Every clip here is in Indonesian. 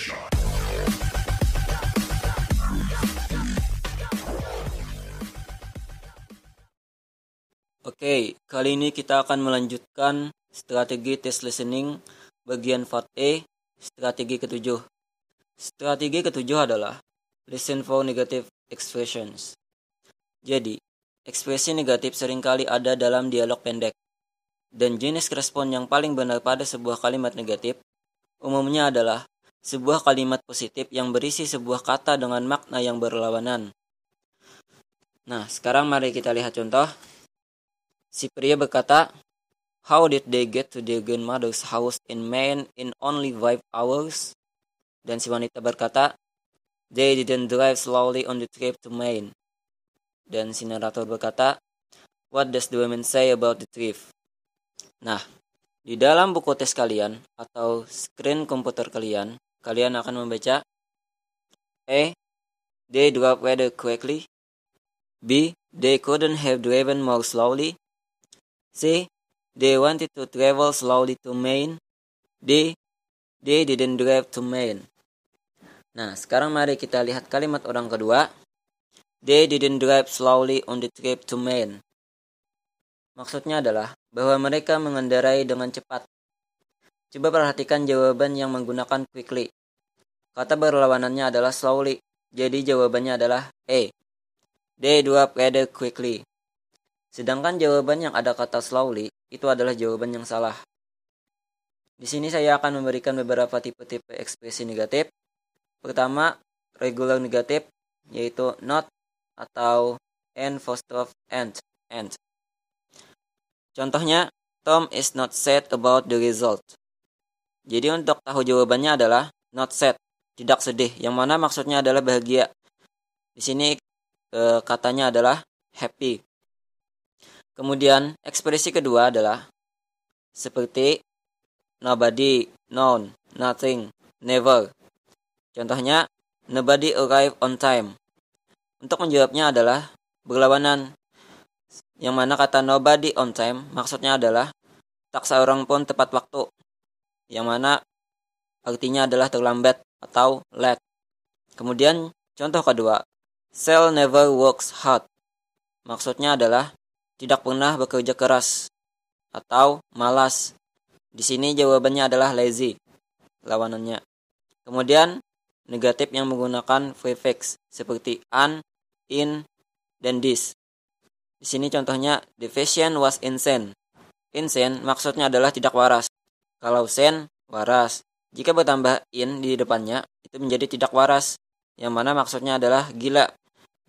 Oke, kali ini kita akan melanjutkan strategi tes listening bagian part E, strategi ketujuh. Strategi ketujuh adalah listen for negative expressions. Jadi, ekspresi negatif sering kali ada dalam dialog pendek. Dan jenis respon yang paling benar pada sebuah kalimat negatif umumnya adalah sebuah kalimat positif yang berisi sebuah kata dengan makna yang berlawanan. Nah, sekarang mari kita lihat contoh. Si pria berkata, How did they get to their grandmother's house in Maine in only five hours? Dan si wanita berkata, They didn't drive slowly on the trip to Maine. Dan si narator berkata, What does the woman say about the trip? Nah, di dalam buku tes kalian atau screen komputer kalian, kalian akan membaca A. They drove rather quickly. B. They couldn't have driven more slowly. C. They wanted to travel slowly to Maine. D. They didn't drive to Maine. Nah, sekarang mari kita lihat kalimat orang kedua. They didn't drive slowly on the trip to Maine. Maksudnya adalah bahwa mereka mengendarai dengan cepat. Coba perhatikan jawaban yang menggunakan quickly. Kata berlawanannya adalah slowly. Jadi jawabannya adalah A. They drove rather quickly. Sedangkan jawaban yang ada kata slowly itu adalah jawaban yang salah. Di sini saya akan memberikan beberapa tipe-tipe ekspresi negatif. Pertama, regular negatif yaitu not atau n apostrophe and and. Contohnya, Tom is not sad about the result. Jadi untuk tahu jawabannya adalah not sad, tidak sedih, yang mana maksudnya adalah bahagia. Di sini e, katanya adalah happy. Kemudian ekspresi kedua adalah seperti nobody, none, nothing, never. Contohnya, nobody arrive on time. Untuk menjawabnya adalah berlawanan. Yang mana kata nobody on time maksudnya adalah tak seorang pun tepat waktu. Yang mana artinya adalah terlambat atau late. Kemudian contoh kedua, Sell never works hard. Maksudnya adalah tidak pernah bekerja keras atau malas. Di sini jawabannya adalah lazy, lawanannya. Kemudian negatif yang menggunakan prefix seperti an, in, dan this. Di sini contohnya the fashion was insane. Insane maksudnya adalah tidak waras. Kalau sen waras. Jika bertambah in di depannya itu menjadi tidak waras. Yang mana maksudnya adalah gila.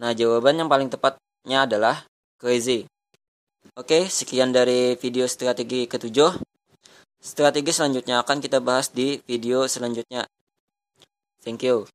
Nah, jawaban yang paling tepatnya adalah crazy. Oke, sekian dari video strategi ketujuh. Strategi selanjutnya akan kita bahas di video selanjutnya. Thank you.